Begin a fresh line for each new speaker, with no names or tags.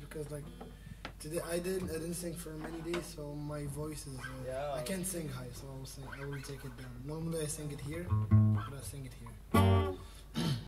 because like today I didn't I didn't sing for many days, so my voice is uh,
Yeah.
I can't sing high, so I will sing I will take it down. Normally I sing it here, but I sing it here.